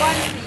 one.